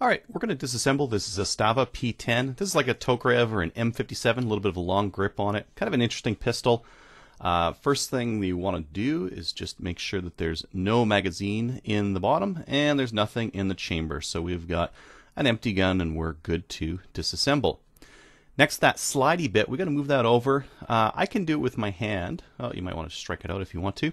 All right, we're going to disassemble this Zastava P10. This is like a Tokarev or an M57, a little bit of a long grip on it. Kind of an interesting pistol. Uh, first thing we want to do is just make sure that there's no magazine in the bottom and there's nothing in the chamber. So we've got an empty gun and we're good to disassemble. Next, that slidey bit, we got to move that over. Uh, I can do it with my hand. Oh, you might want to strike it out if you want to.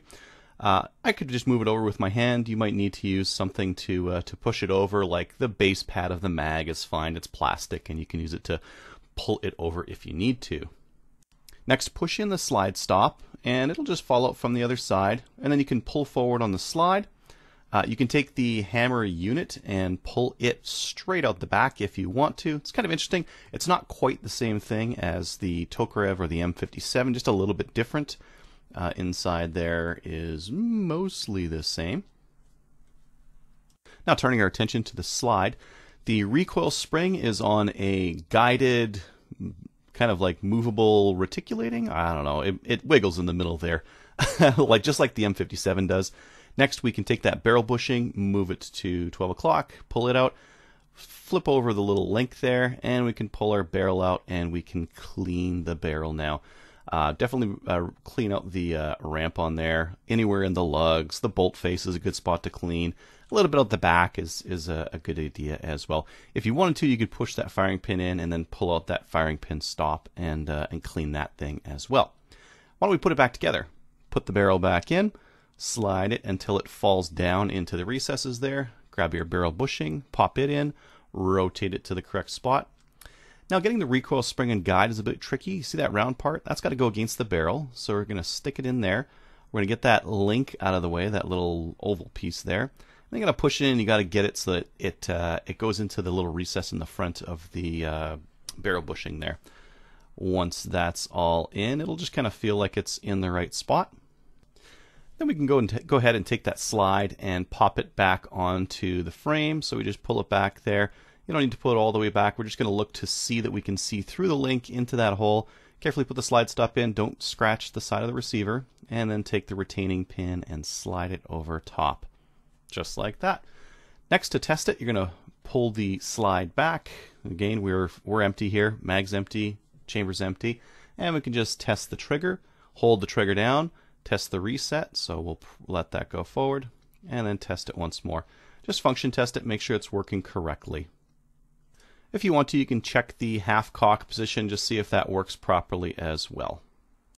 Uh, I could just move it over with my hand. You might need to use something to uh, to push it over, like the base pad of the mag is fine. It's plastic, and you can use it to pull it over if you need to. Next, push in the slide stop, and it'll just fall out from the other side. And then you can pull forward on the slide. Uh, you can take the hammer unit and pull it straight out the back if you want to. It's kind of interesting. It's not quite the same thing as the Tokarev or the M57, just a little bit different. Uh, inside there is mostly the same. Now turning our attention to the slide, the recoil spring is on a guided, kind of like movable reticulating. I don't know. It, it wiggles in the middle there, like just like the M57 does. Next, we can take that barrel bushing, move it to 12 o'clock, pull it out, flip over the little link there, and we can pull our barrel out and we can clean the barrel now. Uh, definitely uh, clean out the uh, ramp on there. Anywhere in the lugs, the bolt face is a good spot to clean. A little bit of the back is is a, a, good idea as well. If you wanted to, you could push that firing pin in and then pull out that firing pin stop and uh, and clean that thing as well. Why don't we put it back together? Put the barrel back in, slide it until it falls down into the recesses there. Grab your barrel bushing, pop it in, rotate it to the correct spot, now getting the recoil spring and guide is a bit tricky. See that round part? That's got to go against the barrel. So we're going to stick it in there. We're going to get that link out of the way, that little oval piece there. Then you got to push it in. You got to get it so that it uh, it goes into the little recess in the front of the uh, barrel bushing there. Once that's all in, it'll just kind of feel like it's in the right spot. Then we can go and go ahead and take that slide and pop it back onto the frame. So we just pull it back there. You don't need to pull it all the way back. We're just going to look to see that we can see through the link into that hole. Carefully put the slide stop in. Don't scratch the side of the receiver. And then take the retaining pin and slide it over top. Just like that. Next, to test it, you're going to pull the slide back. Again, we're, we're empty here. Mag's empty. Chamber's empty. And we can just test the trigger. Hold the trigger down. Test the reset. So we'll let that go forward. And then test it once more. Just function test it. Make sure it's working correctly. If you want to, you can check the half cock position, just see if that works properly as well.